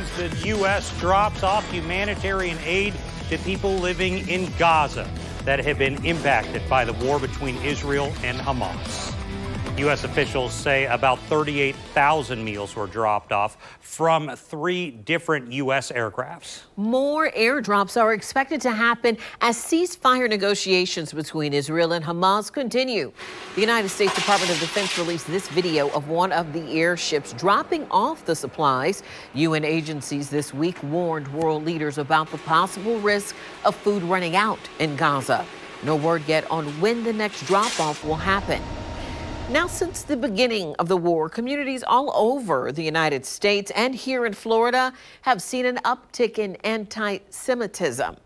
news the U.S. drops off humanitarian aid to people living in Gaza that have been impacted by the war between Israel and Hamas. U.S. officials say about 38,000 meals were dropped off from three different U.S. aircrafts. More airdrops are expected to happen as ceasefire negotiations between Israel and Hamas continue. The United States Department of Defense released this video of one of the airships dropping off the supplies. UN agencies this week warned world leaders about the possible risk of food running out in Gaza. No word yet on when the next drop off will happen. Now, since the beginning of the war, communities all over the United States and here in Florida have seen an uptick in anti Semitism.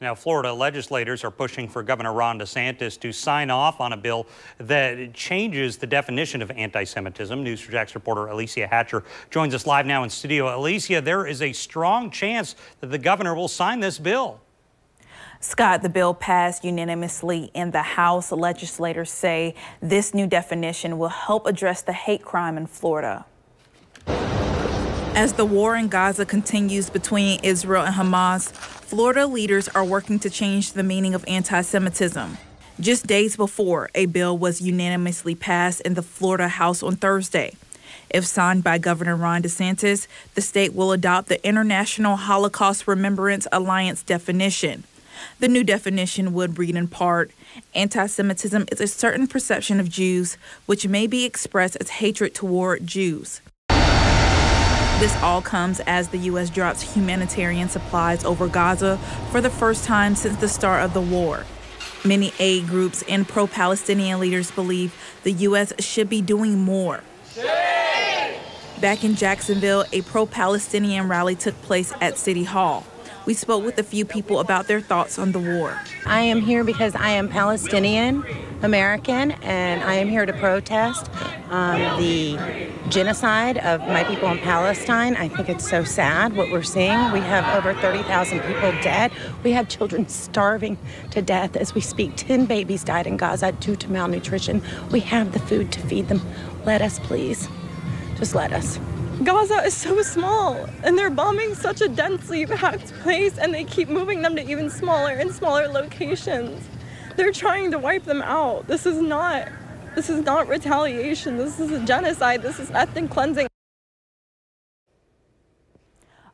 Now, Florida legislators are pushing for Governor Ron DeSantis to sign off on a bill that changes the definition of anti Semitism. News4JAX reporter Alicia Hatcher joins us live now in studio. Alicia, there is a strong chance that the governor will sign this bill. Scott, the bill passed unanimously in the House. Legislators say this new definition will help address the hate crime in Florida. As the war in Gaza continues between Israel and Hamas, Florida leaders are working to change the meaning of anti Semitism. Just days before, a bill was unanimously passed in the Florida House on Thursday. If signed by Governor Ron DeSantis, the state will adopt the International Holocaust Remembrance Alliance definition. The new definition would read in part Anti Semitism is a certain perception of Jews which may be expressed as hatred toward Jews. This all comes as the U.S. drops humanitarian supplies over Gaza for the first time since the start of the war. Many aid groups and pro Palestinian leaders believe the U.S. should be doing more. Back in Jacksonville, a pro Palestinian rally took place at City Hall. We spoke with a few people about their thoughts on the war. I am here because I am Palestinian American and I am here to protest um, the genocide of my people in Palestine. I think it's so sad what we're seeing. We have over 30,000 people dead. We have children starving to death as we speak. 10 babies died in Gaza due to malnutrition. We have the food to feed them. Let us, please. Just let us. Gaza is so small and they're bombing such a densely packed place and they keep moving them to even smaller and smaller locations. They're trying to wipe them out. This is not this is not retaliation. This is a genocide. This is ethnic cleansing.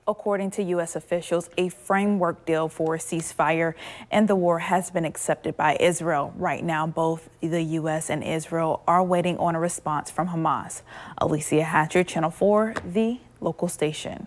According to U.S. officials, a framework deal for a ceasefire and the war has been accepted by Israel. Right now, both the U.S. and Israel are waiting on a response from Hamas. Alicia Hatcher, Channel 4, the local station.